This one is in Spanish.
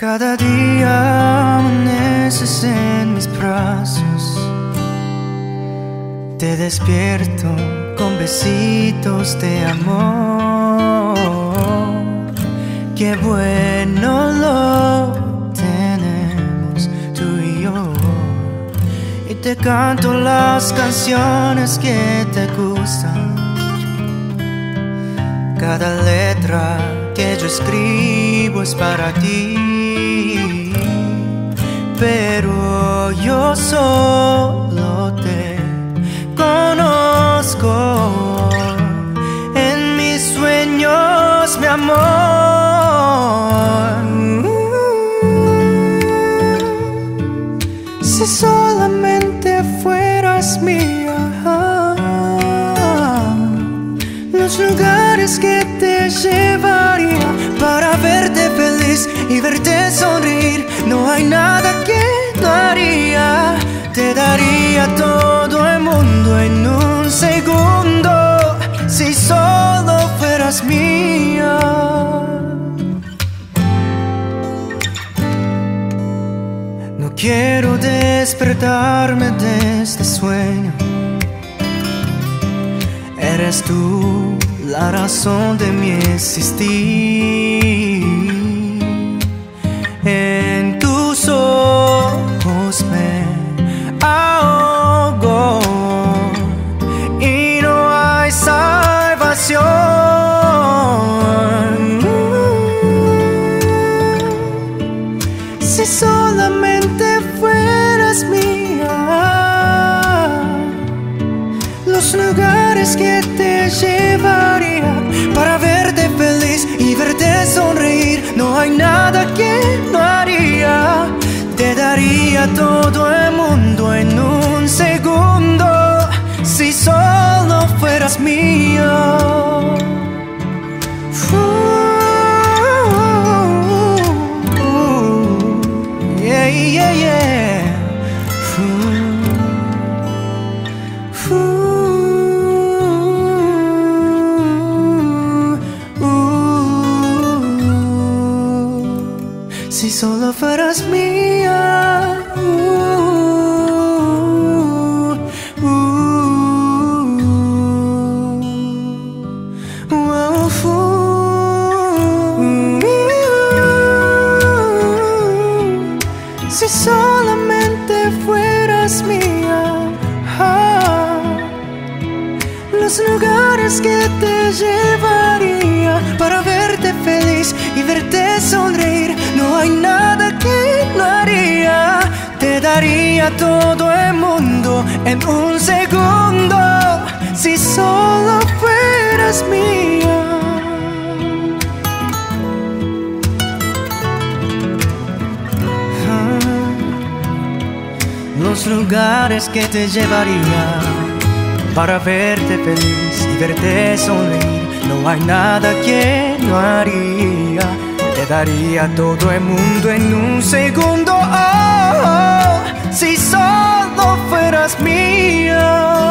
Cada día amaneces en mis brazos. Te despierto con besitos de amor. Qué bueno lo tenemos tú y yo. Y te canto las canciones que te gustan. Cada letra que yo escribo es para ti. Pero yo solo te conozco en mis sueños, mi amor. Si solamente fueras mía, los lugares que te llevaría todo el mundo en un segundo si solo fueras mía. No quiero despertarme de este sueño. Eres tú la razón de mi existir. Si solamente fueras mía, los lugares que te llevaría para verte feliz y verte sonreír, no hay nada que no haría. Te daría todo el mundo en un segundo si solo fueras mío. Si solo fueras mía. Ooh, ooh, ooh. Si solamente fueras mía, los lugares que te llevaría para verte feliz y verte sonreír, no hay nada que no haría. Te daría todo el mundo en un segundo si solo fueras mía. los lugares que te llevaría para verte feliz y verte sonreír. No hay nada que no haría. Te daría todo el mundo en un segundo. Oh, oh, si solo fueras mía.